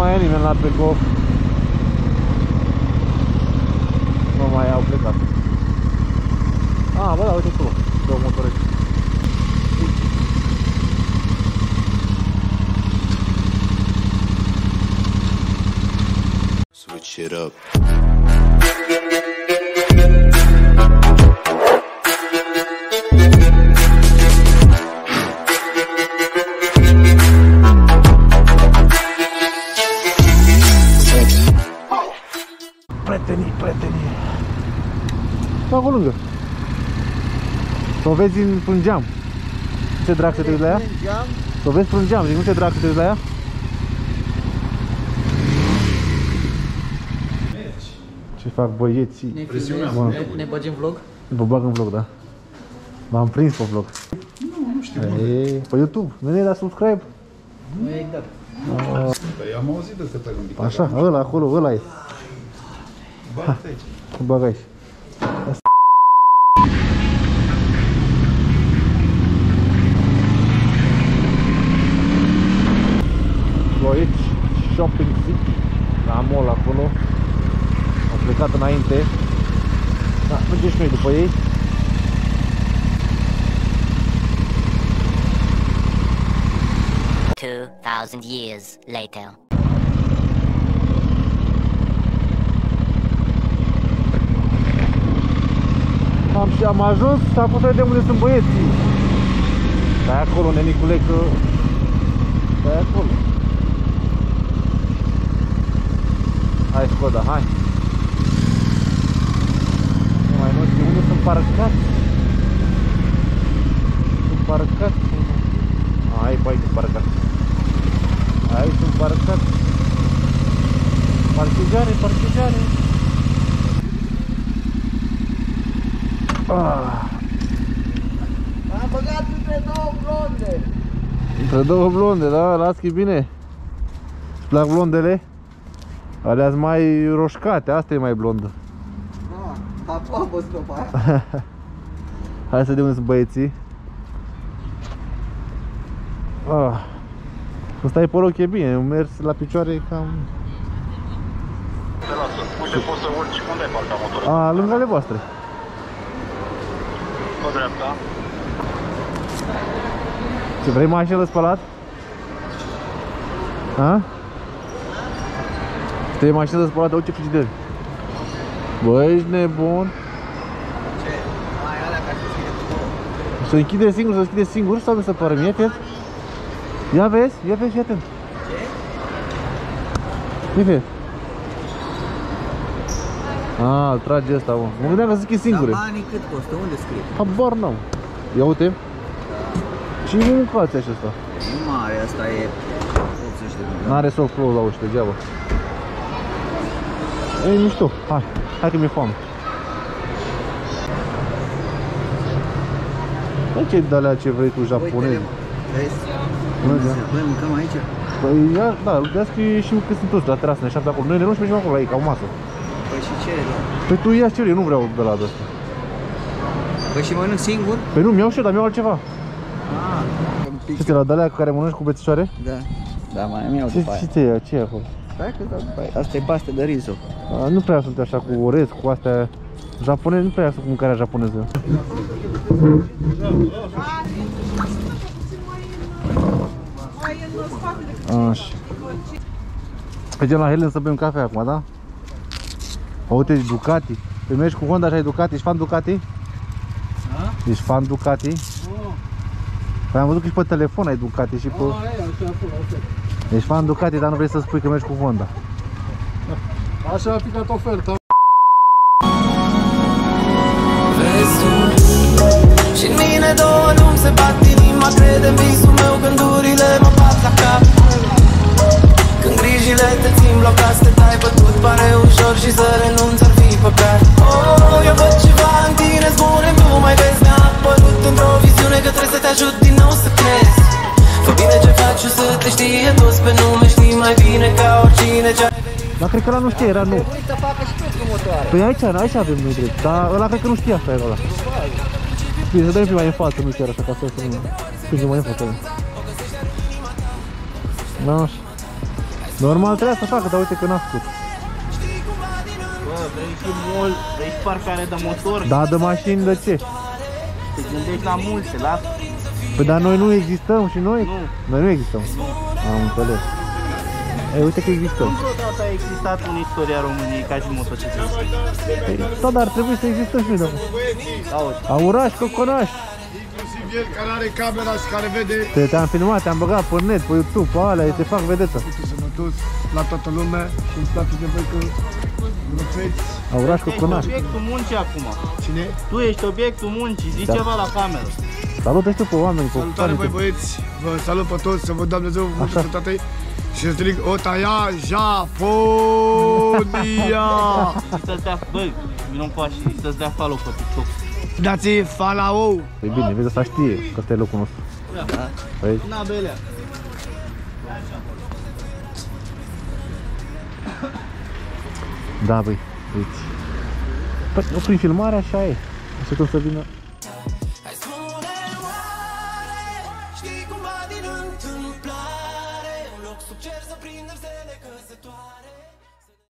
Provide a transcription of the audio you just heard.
mai e nimeni la Pego. Nu mai au plecat. Ah, bă, da, uite acolo. Două motorești. Switch it up. Prietenii, prietenii. Pe acolo lângă. Să o vezi în un geam. Ce drag să te uiți la ea? Să o vezi pe un geam, zic, nu ce drag să te uiți la ea? Ce fac băieții? Ne, Presiunea, filmezi? mă. ne, ne bagi în vlog? Vă bag în vlog, da? M-am prins pe vlog. Nu, nu știu. Ei, pe YouTube. Nu ne da subscribe? Nu e exact. Păi am auzit de pe un Așa, ăla acolo, ăla e. Bate aici. Bag aici. Asta. Aici, Shopping City, la mall acolo. Am plecat înainte. Da, mergem și noi după ei. Two thousand years later. Am și am ajuns și am pus să vedem unde sunt băieții. Stai acolo, nenicule, că... Stai acolo. Hai, Skoda, hai. Nu mai nu știu unde sunt parcați. Sunt parcați. Ai, pe aici sunt parcați. Aici sunt parcați. Parchizare, parchizare. Ah. Am băgat între două blonde. Între două blonde, da? Las că e bine. Îți plac blondele? Alea mai roșcate, asta e mai blondă. Da, apă pe aia. Hai să vedem unde sunt băieții. Ah. Să stai pe loc e bine, mers la picioare e cam... Te lasă. Uite, poți să urci. Unde ai parcat motorul? A, lângă ale voastre. Pe dreapta. Ce vrei mașină spălat? Ha? Trebuie mașină spălat orice frigider. Bă, ești nebun. Ce? Mai alea ca să fie Se închide singur, se închide singur sau mi se pare mie, atent? Ia vezi, ia vezi, fii atent. Ce? Ia vezi. A, îl trage ăsta, mă. Mă gândeam că se închid singure. Dar banii cât costă? Unde scrie? Habar n-am. Ia uite. Și nu mâncați așa ăsta. Nu mare, asta e 80 de milioane. N-are soft close la uște, degeaba. E mișto. Hai, hai că mi-e foame. Bă, ce de alea ce vrei tu japonez? Uite-le, mă. Vezi? Nu, da. Noi mâncăm aici? Păi, ia, da, uitați că e și că sunt toți la terasă, ne așteaptă acolo. Noi ne luăm și mergem acolo la ei, ca o masă. Păi și ce? da? Păi tu ia ce vrei, eu nu vreau de la de asta. Păi și mănânc singur? Păi nu, mi-au și eu, dar mi-au altceva. Ah, un pic. Ce ți la de alea cu care mănânci cu bețișoare? Da. Da, mai îmi iau Ce, după ce aia. ți ia? Ce e acolo? Stai că dau după aia. Asta e paste de riso. A, nu prea sunt așa cu orez, cu astea japoneze, nu prea sunt cu mâncarea japoneză. Așa. Mergem la Helen să bem cafea acum, da? O, uite, Ducati. Păi mergi cu Honda și ai Ducati? Ești fan Ducati? Ești fan Ducati? Păi am văzut că și pe telefon ai Ducati și pe... Ești fan Ducati, dar nu vrei să spui că mergi cu Honda. Așa a picat oferta. Vezi tu și în mine două lumi se bat inima Crede în visul meu gândurile mă bat la cap Când grijile te țin blocat pare ușor și să renunți ar fi păcat Oh, eu văd ceva în tine, spune tu mai vezi Mi-a apărut într-o viziune că trebuie să te ajut din nou să crezi Fă bine ce faci și să te știe toți pe nume Știi mai bine ca oricine ce ai Dar cred că ăla nu știe, era nu. Trebuie să facă și tot cu motoare. Păi aici, aici avem noi drept, dar ăla cred că nu știa asta era ăla. Bine, să dăm mai în față, nu chiar așa, ca să să nu... Spingem mai în față. Da, așa. Normal trebuia să facă, dar uite că n-a făcut. Bă, vrei și mult, vrei și parcare de motor, Da, de mașini de ce? te gândești la multe, la Păi dar noi nu existăm și noi? Nu. Noi nu existăm. Am înțeles. Ei, uite că existăm. Vreodată a existat în istoria României ca și motociclist. Păi, da, dar ar trebui să existăm și noi, domnule. Auzi, Auraș, coconaș. Inclusiv el care are camera și care vede Te, te-am filmat, te-am băgat pe net, pe YouTube, pe alea, te fac vedetă. să mă duc la toată lumea și îmi place de voi că nu feți Auraș, ești coconaș. obiectul muncii acum. cine. Tu ești obiectul muncii, zici Da. ceva la cameră. Salută și tu pe oameni, pe Salutare voi fanii. băieți, vă salut pe toți, să vă dau Dumnezeu multă Așa. sănătate și să stric Otaia Japonia! Și să-ți dea, bă, vină în pași, și să-ți dea follow pe TikTok. Dați follow! E bine, vezi, să știe că ăsta e locul nostru. Da. Păi, Na, belea. Da, băi, uite. Păi, nu prin filmare, așa e. Așteptăm să vină. Hai spune oare Știi cumva din întâmplare Un loc sub cer să prindem stele căsătoare